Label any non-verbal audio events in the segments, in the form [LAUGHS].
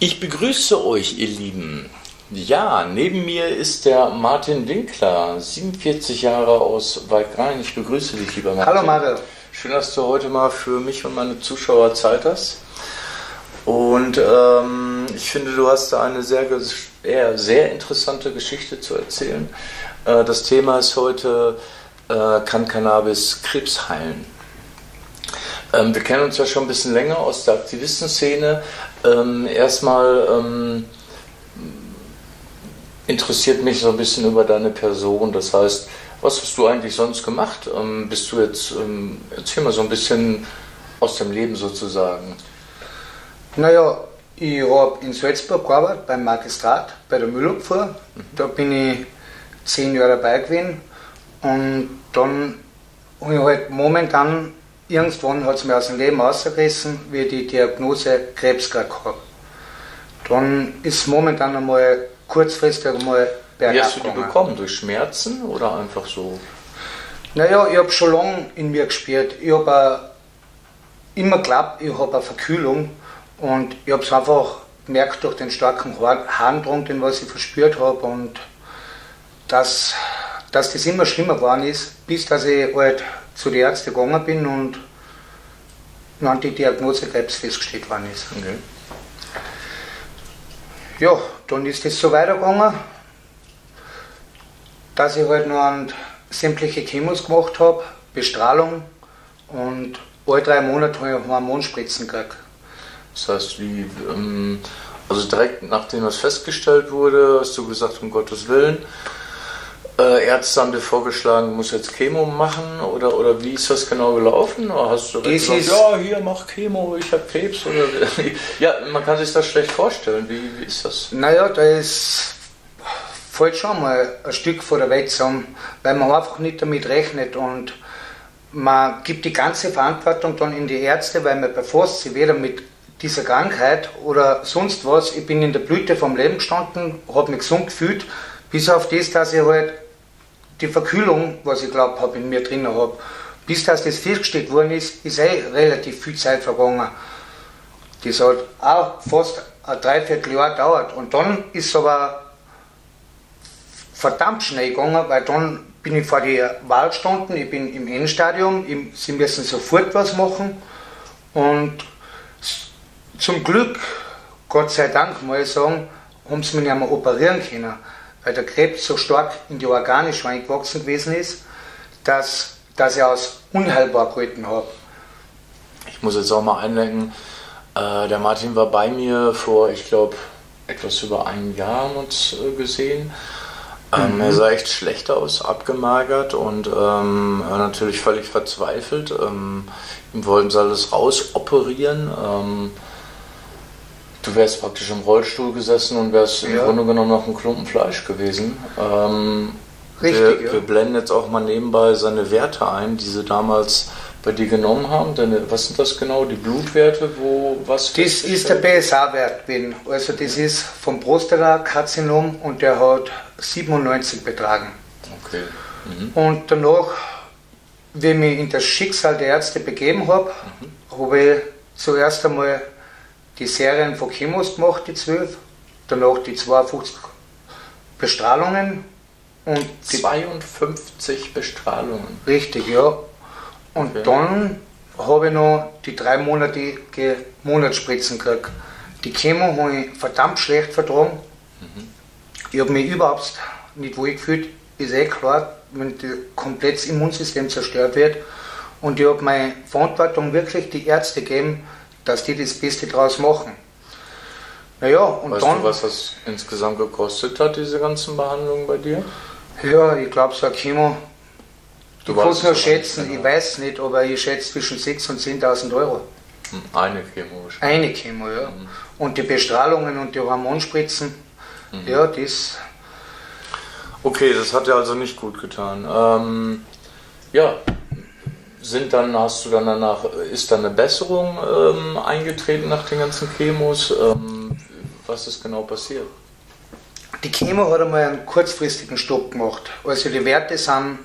Ich begrüße euch, ihr Lieben. Ja, neben mir ist der Martin Winkler, 47 Jahre aus Waldrhein. Ich begrüße dich, lieber Martin. Hallo Martin. Schön, dass du heute mal für mich und meine Zuschauer Zeit hast. Und ähm, ich finde, du hast da eine sehr, sehr interessante Geschichte zu erzählen. Äh, das Thema ist heute, äh, kann Cannabis Krebs heilen? Ähm, wir kennen uns ja schon ein bisschen länger aus der Aktivistenszene. Ähm, erstmal ähm, interessiert mich so ein bisschen über deine Person. Das heißt, was hast du eigentlich sonst gemacht? Ähm, bist du jetzt, ähm, erzähl mal so ein bisschen aus dem Leben sozusagen. Naja, ich habe in Salzburg gearbeitet, beim Magistrat, bei der Müllabfuhr. Mhm. Da bin ich zehn Jahre dabei gewesen. Und dann habe ich halt momentan, irgendwann hat es mir aus dem Leben rausgerissen, wie die Diagnose Krebs gehabt Dann ist momentan einmal kurzfristig einmal bergab Wie hast du die bekommen? Durch Schmerzen oder einfach so? Naja, ich habe schon lange in mir gespürt. Ich habe immer geglaubt, ich habe eine Verkühlung und ich habe es einfach gemerkt durch den starken Harndruck, den was ich verspürt habe und dass, dass das immer schlimmer geworden ist, bis dass ich halt zu den Ärzten gegangen bin und dann die Diagnose Krebs festgestellt worden ist. Okay. Ja, dann ist es so weitergegangen, dass ich halt noch sämtliche Chemos gemacht habe, Bestrahlung und alle drei Monate habe ich Hormonspritzen gekriegt. Das heißt, wie, ähm, also direkt nachdem das festgestellt wurde, hast du gesagt, um Gottes Willen, äh, Ärzte haben dir vorgeschlagen, du musst jetzt Chemo machen oder, oder wie ist das genau gelaufen? Oder hast du gesagt, ja, hier mach Chemo, ich habe Krebs oder [LAUGHS] ja, man kann sich das schlecht vorstellen. Wie, wie ist das? Naja, da ist fällt schon mal ein Stück vor der Welt zusammen, weil man einfach nicht damit rechnet und man gibt die ganze Verantwortung dann in die Ärzte, weil man befasst sich weder mit dieser Krankheit oder sonst was. Ich bin in der Blüte vom Leben gestanden, habe mich gesund gefühlt, bis auf das, dass ich halt die Verkühlung, was ich glaube, habe in mir drin habe, bis das das festgestellt worden ist, ist eh relativ viel Zeit vergangen. Das hat auch fast ein Dreivierteljahr gedauert. Und dann ist es aber verdammt schnell gegangen, weil dann bin ich vor der Wahl gestanden, ich bin im Endstadium, sie müssen sofort was machen. Und zum Glück, Gott sei Dank, muss ich sagen, haben sie mich nicht mehr operieren können weil der Krebs so stark in die Organe schon eingewachsen gewesen ist, dass, dass ich aus unheilbar gehalten habe. Ich muss jetzt auch mal einlenken, äh, der Martin war bei mir vor, ich glaube, etwas über einem Jahr haben uns äh, gesehen. Ähm, mhm. Er sah echt schlecht aus, abgemagert und ähm, natürlich völlig verzweifelt. Ähm, ihm wollten sie alles rausoperieren. Ähm, Du wärst praktisch im Rollstuhl gesessen und wärst ja. im Grunde genommen noch ein Klumpen Fleisch gewesen. Ähm, Richtig. Wir, ja. wir, blenden jetzt auch mal nebenbei seine Werte ein, die sie damals bei dir genommen haben. Denn, was sind das genau? Die Blutwerte, wo was? Das ist der PSA-Wert, Also das ist vom Prostata-Karzinom und der hat 97 betragen. Okay. Mhm. Und danach, wie ich mich in das Schicksal der Ärzte begeben habe, mhm. habe ich zuerst einmal die Serien von Chemos gemacht, die 12, danach die 52 Bestrahlungen und 52 Bestrahlungen. Richtig, ja. Und okay. dann habe ich noch die dreimonatige Monatsspritzen gekriegt. Die Chemo habe ich verdammt schlecht vertragen. Mhm. Ich habe mich überhaupt nicht wohl gefühlt. Ist eh klar, wenn das komplett Immunsystem zerstört wird. Und ich habe meine Verantwortung wirklich die Ärzte gegeben, dass die das Beste draus machen. Naja, und weißt dann. Du, was das insgesamt gekostet hat, diese ganzen Behandlungen bei dir? Ja, ich glaube, so ein Chemo. Du ich kann es nur schätzen, ich weiß nicht, aber ich schätze zwischen 6.000 und 10.000 Euro. Hm, eine Chemo Eine Chemo, ja. Mhm. Und die Bestrahlungen und die Hormonspritzen, mhm. ja, das. Okay, das hat dir also nicht gut getan. Ähm, ja, sind dann, hast du dann danach, ist dann eine Besserung ähm, eingetreten nach den ganzen Chemos? Ähm, was ist genau passiert? Die Chemo hat einmal einen kurzfristigen Stopp gemacht. Also die Werte sind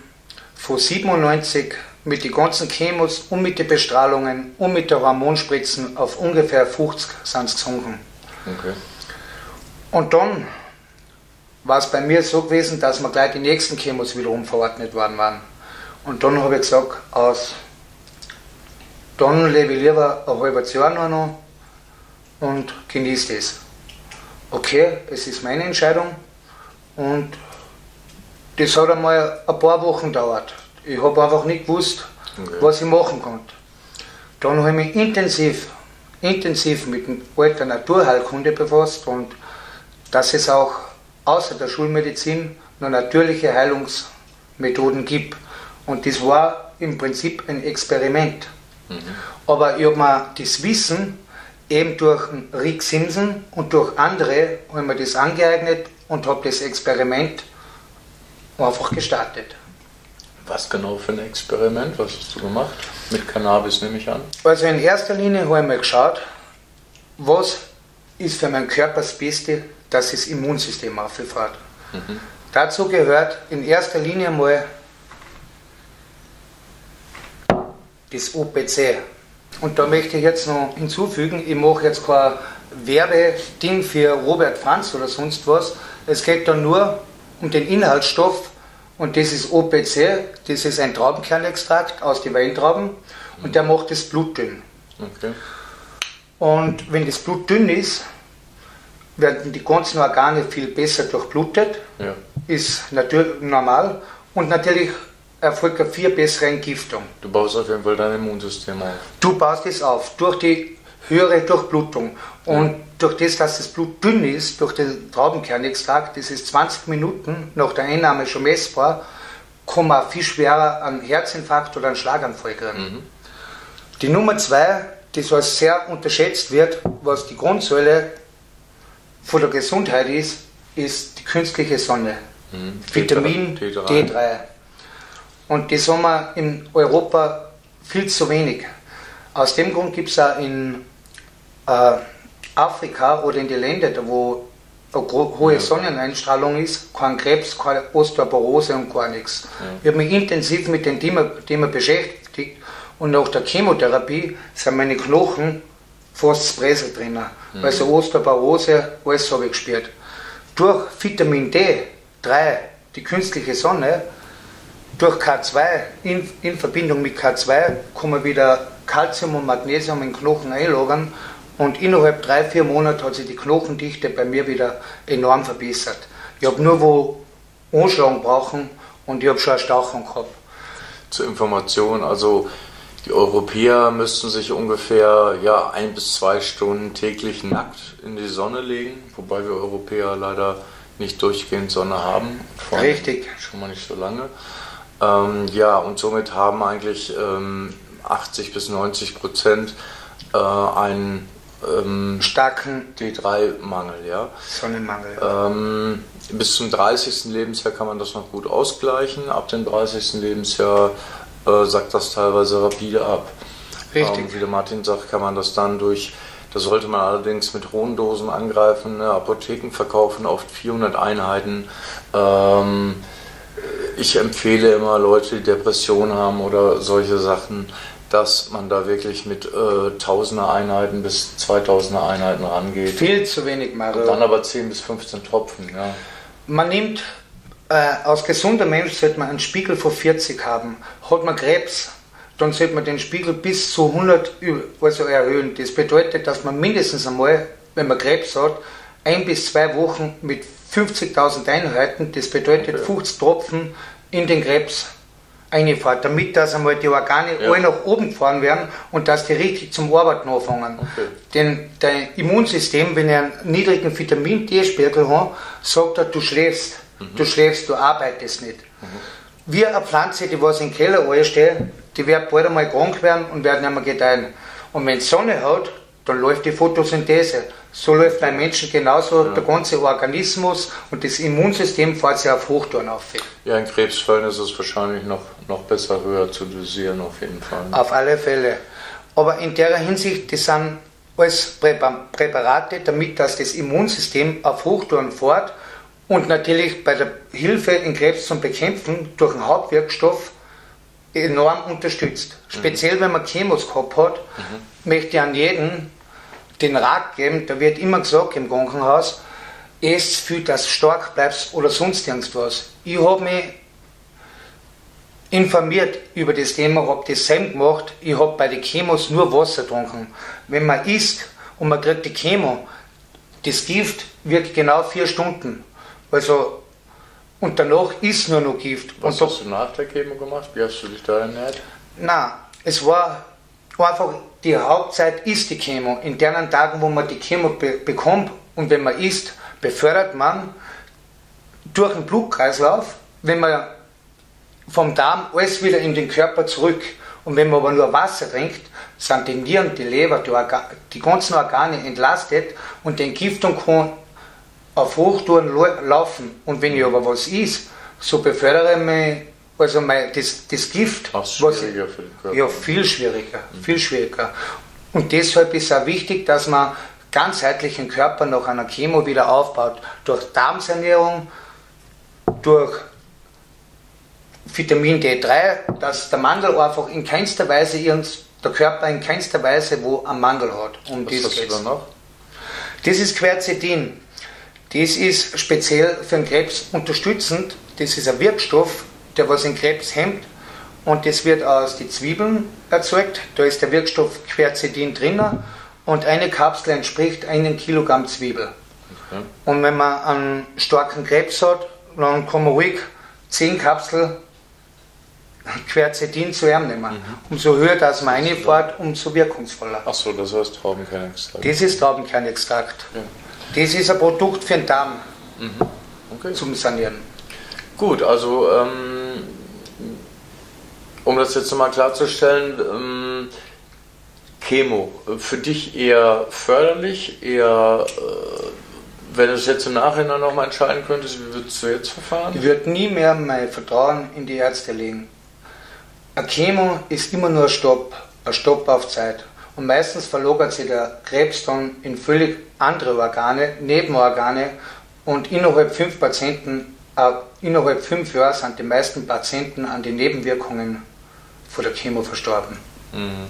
von 97 mit den ganzen Chemos und mit den Bestrahlungen und mit den Hormonspritzen auf ungefähr 50 sind gesunken. Okay. Und dann war es bei mir so gewesen, dass mir gleich die nächsten Chemos wiederum verordnet worden waren. Und dann habe ich gesagt, aus, dann lebe ich lieber ein halbes Jahr noch und genieße das. Okay, es ist meine Entscheidung und das hat einmal ein paar Wochen gedauert. Ich habe einfach nicht gewusst, okay. was ich machen konnte. Dann habe ich mich intensiv, intensiv mit alter Naturheilkunde befasst und dass es auch außer der Schulmedizin noch natürliche Heilungsmethoden gibt. Und das war im Prinzip ein Experiment. Mhm. Aber ich habe mir das Wissen eben durch Rick Simpson und durch andere habe mir das angeeignet und habe das Experiment einfach gestartet. Was genau für ein Experiment? Was hast du gemacht? Mit Cannabis nehme ich an. Also in erster Linie habe ich mal geschaut, was ist für meinen Körper das Beste, dass das Immunsystem auffährt. Mhm. Dazu gehört in erster Linie mal das OPC. Und da möchte ich jetzt noch hinzufügen, ich mache jetzt kein Werbeding für Robert Franz oder sonst was. Es geht da nur um den Inhaltsstoff und das ist OPC, das ist ein Traubenkernextrakt aus den Weintrauben und der macht das Blut dünn. Okay. Und wenn das Blut dünn ist, werden die ganzen Organe viel besser durchblutet, ja. ist natürlich normal und natürlich erfolgt eine viel bessere Entgiftung. Du baust auf jeden Fall dein Immunsystem auf. Du baust es auf durch die höhere Durchblutung. Und ja. durch das, dass das Blut dünn ist, durch den Traubenkernextrakt, das ist 20 Minuten nach der Einnahme schon messbar, kann man viel schwerer an Herzinfarkt oder einen Schlaganfall kriegen. Mhm. Die Nummer zwei, das was sehr unterschätzt wird, was die Grundsäule von der Gesundheit ist, ist die künstliche Sonne. Mhm. Vitamin D3. D3. Und das haben wir in Europa viel zu wenig. Aus dem Grund gibt es auch in äh, Afrika oder in die Länder, wo eine hohe Sonneneinstrahlung ist, kein Krebs, keine Osteoporose und gar nichts. Ja. Ich habe mich intensiv mit dem Thema, Thema beschäftigt und nach der Chemotherapie sind meine Knochen fast Bresel drin. Mhm. Also Osteoporose, alles habe ich gespürt. Durch Vitamin D3, die künstliche Sonne, durch K2, in, in Verbindung mit K2, kann man wieder Kalzium und Magnesium in Knochen einlagern und innerhalb drei, vier Monate hat sich die Knochendichte bei mir wieder enorm verbessert. Ich habe nur wo Anschlagen brauchen und ich habe schon eine Stauchung gehabt. Zur Information, also die Europäer müssten sich ungefähr ja, ein bis zwei Stunden täglich nackt in die Sonne legen, wobei wir Europäer leider nicht durchgehend Sonne haben. Richtig. Schon mal nicht so lange. Ähm, ja, und somit haben eigentlich ähm, 80 bis 90 Prozent äh, einen ähm, starken D3-Mangel. Ja? Sonnenmangel. Ähm, bis zum 30. Lebensjahr kann man das noch gut ausgleichen. Ab dem 30. Lebensjahr äh, sagt das teilweise rapide ab. Richtig. Ähm, wie der Martin sagt, kann man das dann durch, das sollte man allerdings mit hohen Dosen angreifen. Ne? Apotheken verkaufen oft 400 Einheiten. Ähm, ich empfehle immer Leute, die Depressionen haben oder solche Sachen, dass man da wirklich mit äh, Tausender Einheiten bis 2000er Einheiten rangeht. Viel zu wenig, Mario. Dann aber 10 bis 15 Tropfen. Ja. Man nimmt, äh, als gesunder Mensch sollte man einen Spiegel von 40 haben. Hat man Krebs, dann sollte man den Spiegel bis zu 100 also erhöhen. Das bedeutet, dass man mindestens einmal, wenn man Krebs hat, ein bis zwei Wochen mit 50.000 Einheiten, das bedeutet okay. 50 Tropfen in den Krebs einfahrt, damit dass einmal die Organe ja. alle nach oben gefahren werden und dass die richtig zum Arbeiten anfangen. Okay. Denn dein Immunsystem, wenn er einen niedrigen Vitamin D-Spiegel hat, sagt er, du schläfst, mhm. du schläfst, du arbeitest nicht. Mhm. Wie eine Pflanze, die was im Keller steht, die wird bald einmal krank werden und werden nicht mehr gedeihen. Und wenn es Sonne hat, dann läuft die Photosynthese. So läuft beim Menschen genauso ja. der ganze Organismus und das Immunsystem fährt sich auf Hochtouren auf. Ja, in Krebsfällen ist es wahrscheinlich noch, noch besser höher zu dosieren, auf jeden Fall. Auf alle Fälle. Aber in der Hinsicht, das sind alles Präparate, damit das, das Immunsystem auf Hochtouren fährt und natürlich bei der Hilfe in Krebs zum Bekämpfen durch einen Hauptwirkstoff enorm unterstützt. Mhm. Speziell wenn man Chemos gehabt hat, mhm. Möchte an jeden den Rat geben, da wird immer gesagt im Krankenhaus, es dass du stark bleibst oder sonst irgendwas. Ich habe mich informiert über das Thema, habe das selber gemacht. Ich habe bei den Chemos nur Wasser getrunken. Wenn man isst und man kriegt die Chemo, das Gift wirkt genau vier Stunden. Also, und danach ist nur noch Gift. Was und hast du nach der Chemo gemacht? Wie hast du dich da ernährt? Nein, es war einfach, die Hauptzeit ist die Chemo. In den Tagen, wo man die Chemo be bekommt und wenn man isst, befördert man durch den Blutkreislauf, wenn man vom Darm alles wieder in den Körper zurück. Und wenn man aber nur Wasser trinkt, sind die Nieren, die Leber, die, Organ die ganzen Organe entlastet und die Entgiftung kann auf Hochtouren laufen. Und wenn ich aber was isst, so befördere ich mich, also mein, das, das Gift. Ach, schwieriger für den Körper. Ja, viel schwieriger, viel schwieriger. Und deshalb ist es auch wichtig, dass man ganzheitlich den Körper nach einer Chemo wieder aufbaut. Durch Darmsanierung, durch Vitamin D3, dass der Mangel einfach in keinster Weise, der Körper in keinster Weise wo einen Mangel hat. Um Was hast du da noch? Das ist Quercetin. Das ist speziell für den Krebs unterstützend. Das ist ein Wirkstoff, der was den Krebs hemmt. Und das wird aus den Zwiebeln erzeugt. Da ist der Wirkstoff Quercetin drin. Und eine Kapsel entspricht einem Kilogramm Zwiebel. Okay. Und wenn man einen starken Krebs hat, dann kann man ruhig 10 Kapseln Quercetin zu ihm nehmen. Mhm. Umso höher das man reinfährt, umso wirkungsvoller. Achso, das heißt Traubenkernextrakt. Das ist Traubenkernextrakt. Ja. Das ist ein Produkt für den Darm mhm. okay. zum Sanieren. Gut, also ähm, um das jetzt nochmal klarzustellen, ähm, Chemo, für dich eher förderlich, eher, äh, wenn du es jetzt im Nachhinein nochmal entscheiden könntest, wie würdest du jetzt verfahren? Ich würde nie mehr mein Vertrauen in die Ärzte legen. Ein Chemo ist immer nur ein Stopp, ein Stopp auf Zeit. Und meistens verlagert sich der Krebs dann in völlig andere Organe, Nebenorgane und innerhalb fünf Patienten, äh, innerhalb fünf Jahren sind die meisten Patienten an den Nebenwirkungen von der Chemo verstorben. Mhm.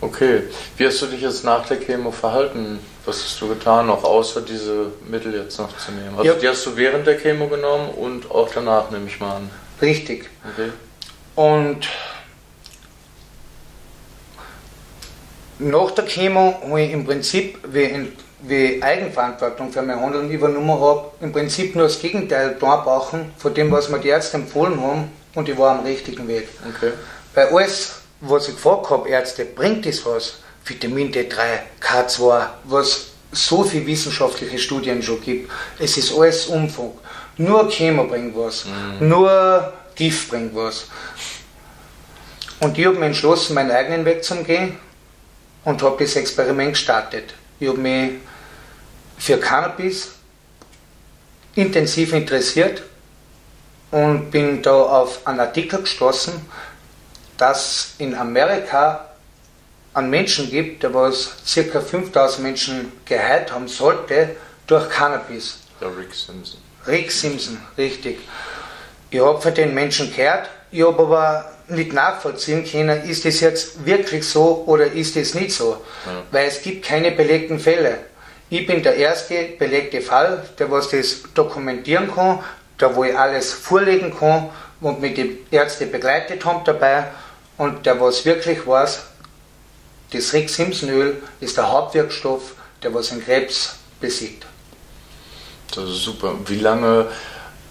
Okay, wie hast du dich jetzt nach der Chemo verhalten? Was hast du getan, noch außer diese Mittel jetzt noch zu nehmen? Also ja. die hast du während der Chemo genommen und auch danach, nehme ich mal an. Richtig. Okay. Und nach der Chemo habe ich im Prinzip, wie, in, wie Eigenverantwortung für mein Handeln übernommen habe, im Prinzip nur das Gegenteil brauchen von dem, was mir die Ärzte empfohlen haben und ich war am richtigen Weg. Okay. Bei alles, was ich gefragt habe, Ärzte, bringt das was? Vitamin D3, K2, was so viele wissenschaftliche Studien schon gibt. Es ist alles Umfang. Nur Chemo bringt was. Mhm. Nur Gift bringt was. Und ich habe mich entschlossen, meinen eigenen Weg zu gehen und habe das Experiment gestartet. Ich habe mich für Cannabis intensiv interessiert und bin da auf einen Artikel gestoßen, dass in Amerika einen Menschen gibt, der was ca. 5000 Menschen geheilt haben sollte durch Cannabis. Der Rick Simpson. Rick Simpson, richtig. Ich habe von den Menschen gehört, ich habe aber nicht nachvollziehen können, ist das jetzt wirklich so oder ist das nicht so. Ja. Weil es gibt keine belegten Fälle. Ich bin der erste belegte Fall, der was das dokumentieren kann, da wo ich alles vorlegen kann und mit den Ärzten begleitet haben dabei und der was wirklich weiß, das Rick Simpson Öl ist der Hauptwirkstoff, der was den Krebs besiegt. Das ist super. Wie lange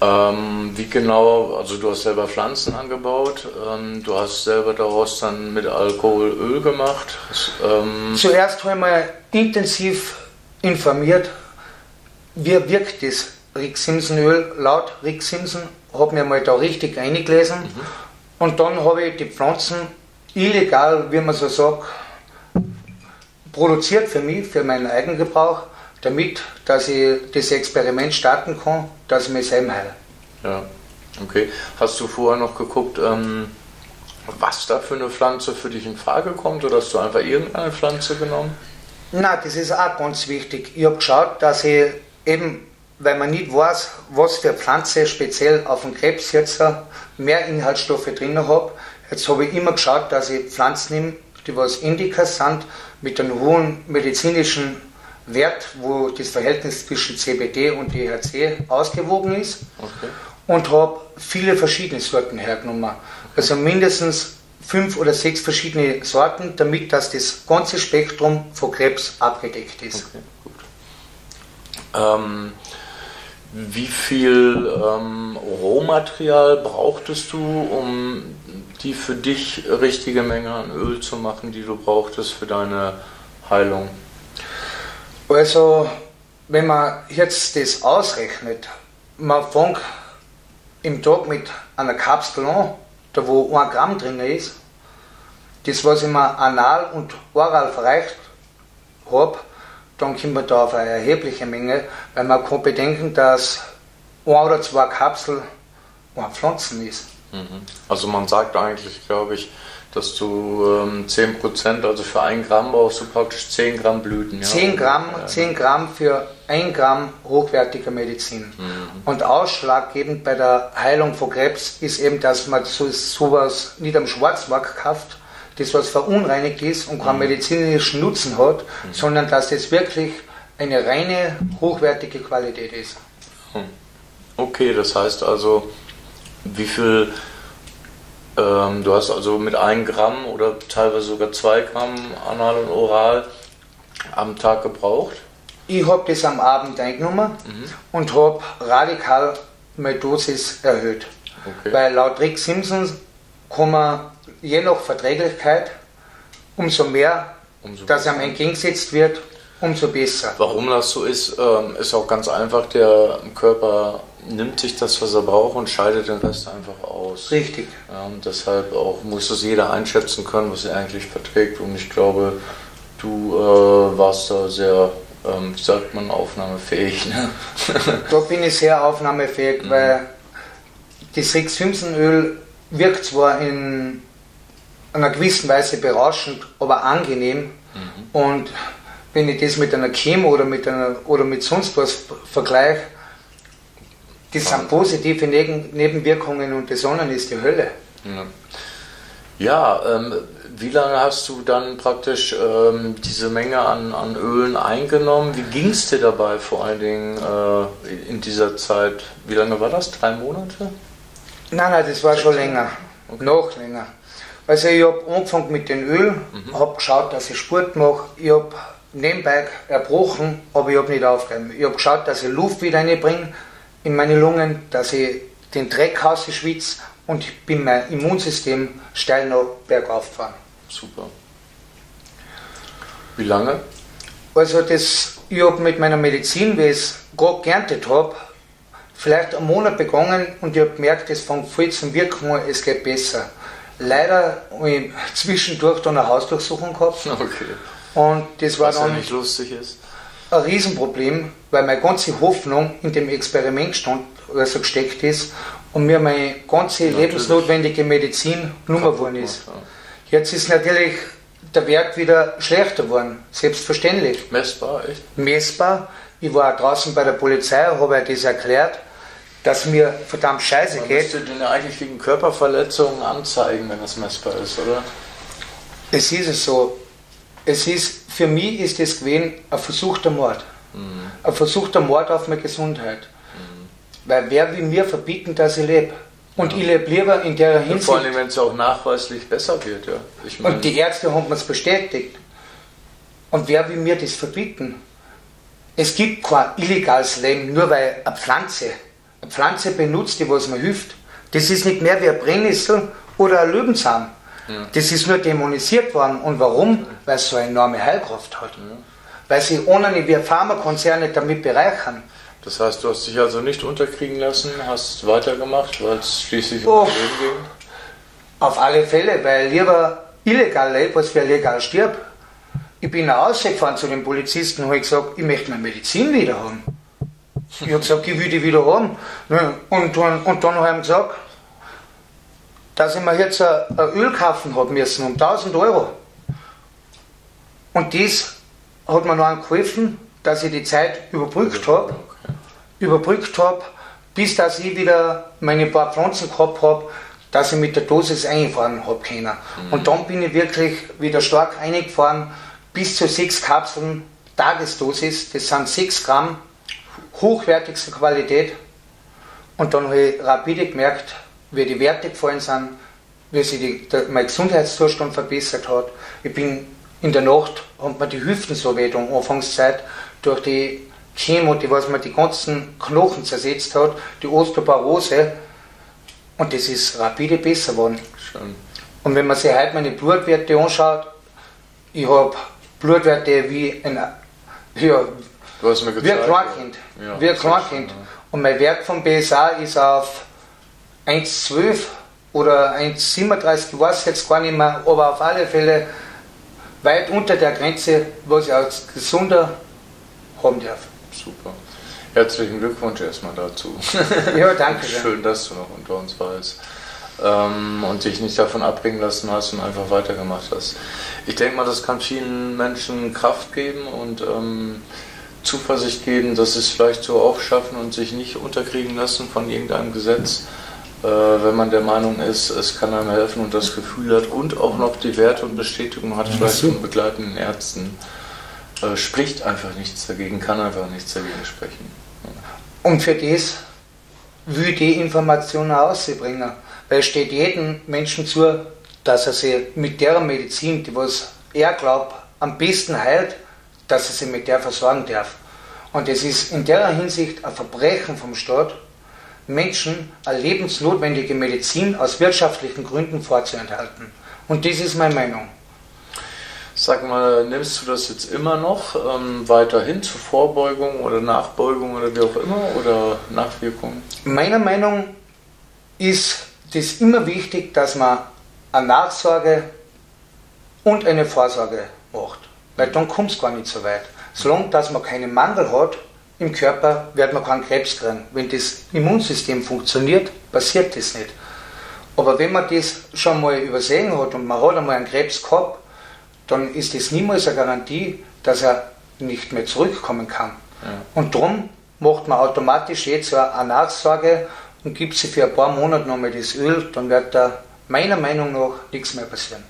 ähm, wie genau, also du hast selber Pflanzen angebaut, ähm, du hast selber daraus dann mit Alkohol Öl gemacht. Ähm Zuerst habe ich mal intensiv informiert, wie wirkt das Rick Simpson Öl laut Rick Simpson, habe mir mal da richtig eingelesen mhm. Und dann habe ich die Pflanzen illegal, wie man so sagt, produziert für mich, für meinen Eigengebrauch damit, dass ich das Experiment starten kann, dass ich mich selber heile. Ja, okay. Hast du vorher noch geguckt, ähm, was da für eine Pflanze für dich in Frage kommt oder hast du einfach irgendeine Pflanze genommen? Na, das ist auch ganz wichtig. Ich habe geschaut, dass ich eben, weil man nicht weiß, was für Pflanze speziell auf dem Krebs jetzt mehr Inhaltsstoffe drin habe, jetzt habe ich immer geschaut, dass ich Pflanzen nehme, die was Indica sind, mit einem hohen medizinischen Wert, wo das Verhältnis zwischen CBD und DHC ausgewogen ist. Okay. Und habe viele verschiedene Sorten hergenommen. Also mindestens fünf oder sechs verschiedene Sorten, damit dass das ganze Spektrum von Krebs abgedeckt ist. Okay. Ähm, wie viel ähm, Rohmaterial brauchtest du, um die für dich richtige Menge an Öl zu machen, die du brauchtest für deine Heilung? Also, wenn man jetzt das ausrechnet, man fängt im Tag mit einer Kapsel an, da wo ein Gramm drin ist, das was ich mir anal und oral verreicht habe, auf eine erhebliche Menge, weil man kann bedenken, dass ein oder zwei Kapsel ein Pflanzen ist. Mhm. Also man sagt eigentlich, glaube ich, dass du ähm, 10%, also für 1 Gramm brauchst du praktisch 10 Gramm Blüten. Ja? 10 Gramm, ja. 10 Gramm für 1 Gramm hochwertiger Medizin. Mhm. Und ausschlaggebend bei der Heilung von Krebs ist eben, dass man so, sowas nicht am Schwarzmarkt kauft, das was verunreinigt ist und keinen mhm. medizinischen Nutzen hat, mhm. sondern dass das wirklich eine reine hochwertige Qualität ist. Hm. Okay, das heißt also, wie viel ähm, du hast also mit 1 Gramm oder teilweise sogar 2 Gramm anal und oral am Tag gebraucht? Ich habe das am Abend eingenommen mhm. und habe radikal meine Dosis erhöht. Okay. Weil laut Rick Simpson kann man je nach Verträglichkeit umso mehr, umso dass einem entgegengesetzt wird, umso besser. Warum das so ist, ähm, ist auch ganz einfach. Der Körper nimmt sich das, was er braucht und scheidet den Rest einfach aus. Richtig. Ja, und deshalb auch muss es jeder einschätzen können, was er eigentlich verträgt. Und ich glaube, du äh, warst da sehr, ähm, wie sagt man, aufnahmefähig. Ne? [LAUGHS] da bin ich sehr aufnahmefähig, mhm. weil das Rix Simpson Öl wirkt zwar in einer gewissen Weise berauschend, aber angenehm. Mhm. Und wenn ich das mit einer Chemo oder mit, einer, oder mit sonst was vergleiche, das sind positive Nebenwirkungen und das Sonnen ist die Hölle. Ja, ja ähm, wie lange hast du dann praktisch ähm, diese Menge an, an Ölen eingenommen? Wie ging es dir dabei vor allen Dingen äh, in dieser Zeit? Wie lange war das? Drei Monate? Nein, nein, das war schon länger. Okay. Noch länger. Also ich habe angefangen mit dem Öl, mhm. habe geschaut, dass ich Sport mache. Ich habe nebenbei erbrochen, aber ich habe nicht aufgegeben. Ich habe geschaut, dass ich Luft wieder reinbringe in meine Lungen, dass ich den Dreck rausschwitze und ich bin mein Immunsystem steil noch bergauf gefahren. Super. Wie lange? Also das, ich habe mit meiner Medizin, wie ich es gerade geerntet habe, vielleicht einen Monat begonnen und ich habe gemerkt, es fängt voll zum Wirken an, es geht besser. Leider zwischendurch dann eine Hausdurchsuchung gehabt. Okay. Und das war Was dann ja nicht lustig ist. ein Riesenproblem, weil meine ganze Hoffnung in dem Experiment stand, also gesteckt ist und mir meine ganze ja, lebensnotwendige Medizin genommen worden ist. Jetzt ist natürlich der Wert wieder schlechter geworden, selbstverständlich. Messbar, echt? Messbar. Ich war draußen bei der Polizei, habe das erklärt, dass mir verdammt scheiße Man geht. Müsste den eigentlich wegen Körperverletzungen anzeigen, wenn das messbar ist, oder? Es ist es so. Es ist, für mich ist es gewesen ein versuchter Mord. Mhm. Ein versuchter Mord auf meine Gesundheit. Mhm. Weil wer will mir verbieten, dass ich lebe? Und ja. ich lebe lieber in der Hinsicht. vor allem, wenn es auch nachweislich besser wird, ja. Ich mein und die Ärzte haben es bestätigt. Und wer will mir das verbieten? Es gibt kein illegales Leben, nur weil eine Pflanze, eine Pflanze benutzt, die was mir hilft. Das ist nicht mehr wie ein Brennnessel oder ein Löwenzahn. Ja. Das ist nur dämonisiert worden. Und warum? Weil es so eine enorme Heilkraft hat. Ja weil sie ohne wie Pharmakonzerne damit bereichern. Das heißt, du hast dich also nicht unterkriegen lassen, hast weitergemacht, weil es schließlich um Leben ging? Auf alle Fälle, weil lieber illegal lebt, als wer legal stirbt. Ich bin nach Hause gefahren zu den Polizisten und habe gesagt, ich möchte meine Medizin wieder haben. Ich habe gesagt, ich will die wieder haben. Und, und, und dann habe ich gesagt, dass ich mir jetzt ein Öl kaufen habe müssen um 1000 Euro. Und das hat mir noch geholfen, dass ich die Zeit überbrückt habe, überbrückt habe, bis dass ich wieder meine paar Pflanzen gehabt habe, dass ich mit der Dosis einfahren habe können. Mhm. Und dann bin ich wirklich wieder stark eingefahren, bis zu sechs Kapseln Tagesdosis, das sind 6 Gramm, hochwertigste Qualität. Und dann habe ich rapide gemerkt, wie die Werte gefallen sind, wie sich die, der, mein Gesundheitszustand verbessert hat. Ich bin in der Nacht, hat mir die Hüften so weh, um Anfangszeit, durch die Chemo, die was mir die ganzen Knochen zersetzt hat, die Osteoporose, und das ist rapide besser geworden. Schön. Und wenn man sich heute meine Blutwerte anschaut, ich habe Blutwerte wie ein, ja, du hast mir gezeigt, wie ein Kleinkind. Ja, Kleinkind. Ja. Und mein Wert vom BSA ist auf 1,12 oder 1,37, ich weiß jetzt gar nicht mehr, aber auf alle Fälle weit unter der Grenze, was ich als gesunder haben darf. Super. Herzlichen Glückwunsch erstmal dazu. [LAUGHS] Ja, danke schön. Schön, dass du noch unter uns warst ähm, und dich nicht davon abbringen lassen hast und einfach weitergemacht hast. Ich denke mal, das kann vielen Menschen Kraft geben und ähm, Zuversicht geben, dass sie es vielleicht so auch schaffen und sich nicht unterkriegen lassen von irgendeinem Gesetz, äh, wenn man der Meinung ist, es kann einem helfen und das Gefühl hat und auch noch die Werte und Bestätigung hat, vielleicht von begleitenden Ärzten. Äh, spricht einfach nichts dagegen, kann einfach nichts dagegen sprechen. Und für das will die Informationen ausbringen. Weil es steht jedem Menschen zu, dass er sich mit der Medizin, die was er glaubt, am besten heilt, dass er sich mit der versorgen darf. Und es ist in der Hinsicht ein Verbrechen vom Staat, Menschen eine lebensnotwendige Medizin aus wirtschaftlichen Gründen vorzuenthalten. Und das ist meine Meinung. Sag mal, nimmst du das jetzt immer noch ähm, weiterhin zur Vorbeugung oder Nachbeugung oder wie auch immer oder Nachwirkung? Meiner Meinung ist das immer wichtig, dass man eine Nachsorge und eine Vorsorge macht. Weil dann kommt es gar nicht so weit. Solange dass man keinen Mangel hat im Körper, wird man keinen Krebs kriegen. Wenn das Immunsystem funktioniert, passiert das nicht. Aber wenn man das schon mal übersehen hat und man hat einmal einen Krebs gehabt, dann ist es niemals eine Garantie, dass er nicht mehr zurückkommen kann. Ja. Und darum macht man automatisch jetzt eine Nachsorge und gibt sie für ein paar Monate nochmal das Öl, dann wird da meiner Meinung nach nichts mehr passieren.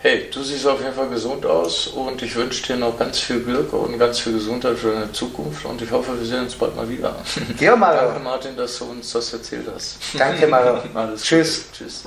Hey, du siehst auf jeden Fall gesund aus und ich wünsche dir noch ganz viel Glück und ganz viel Gesundheit für deine Zukunft und ich hoffe, wir sehen uns bald mal wieder. Ja, Mario. [LAUGHS] Danke, Martin, dass du uns das erzählt hast. Danke, Mario. [LAUGHS] Alles Tschüss. Gute. Tschüss.